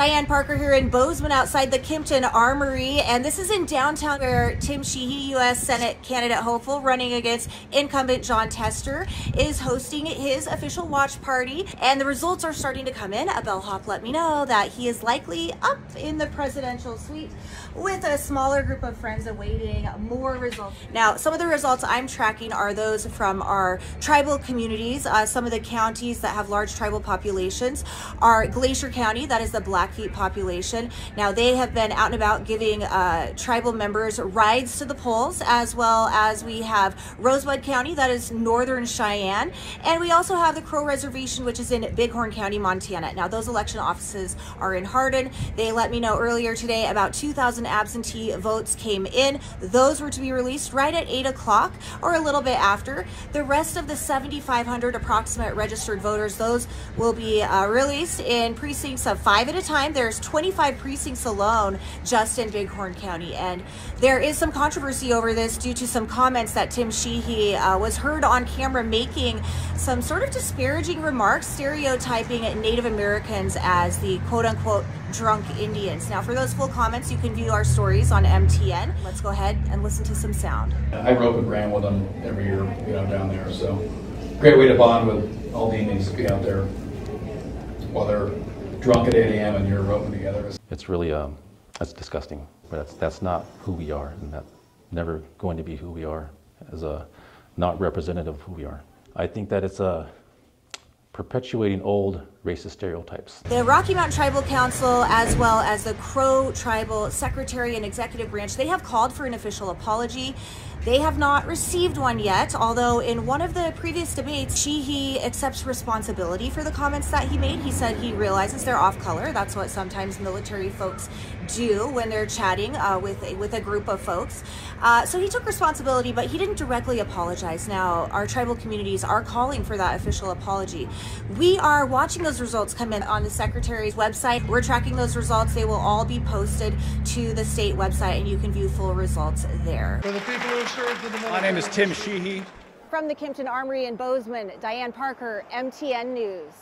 Dianne Parker here in Bozeman outside the Kimpton Armory, and this is in downtown where Tim Sheehy, U.S. Senate candidate hopeful running against incumbent Jon Tester, is hosting his official watch party, and the results are starting to come in. A bellhop let me know that he is likely up in the presidential suite with a smaller group of friends awaiting more results. Now, some of the results I'm tracking are those from our tribal communities. Uh, some of the counties that have large tribal populations are Glacier County, that is the Blackfeet population. Now, they have been out and about giving uh, tribal members rides to the polls, as well as we have Rosebud County, that is northern Cheyenne, and we also have the Crow Reservation, which is in Bighorn County, Montana. Now, those election offices are in Hardin. They let me know earlier today about 2,000 absentee votes came in. Those were to be released right at 8 o'clock or a little bit after. The rest of the 7,500 approximate registered voters, those will be uh, released in precincts of five at a time. There's 25 precincts alone just in Bighorn County. And there is some controversy over this due to some comments that Tim Sheehy uh, was heard on camera making some sort of disparaging remarks, stereotyping Native Americans as the quote unquote drunk Indians. Now, for those full comments, you can view our stories on MTN. Let's go ahead and listen to some sound. I rope and ran with them every year, you know, down there. So, great way to bond with all the Indians to be out there while they're drunk at 8 a.m. and you're roping together. It's really, um, that's disgusting. But that's, that's not who we are, and that's never going to be who we are as a not representative of who we are. I think that it's a perpetuating old racist stereotypes. The Rocky Mountain Tribal Council, as well as the Crow Tribal Secretary and Executive Branch, they have called for an official apology. They have not received one yet, although in one of the previous debates, Sheehy accepts responsibility for the comments that he made. He said he realizes they're off color. That's what sometimes military folks do when they're chatting uh, with, with a group of folks. Uh, so he took responsibility, but he didn't directly apologize. Now, our tribal communities are calling for that official apology. We are watching those results come in on the Secretary's website. We're tracking those results. They will all be posted to the state website, and you can view full results there. For the people My name is Tim Sheehy. From the Kimpton Armory in Bozeman, Dianne Parker, MTN News.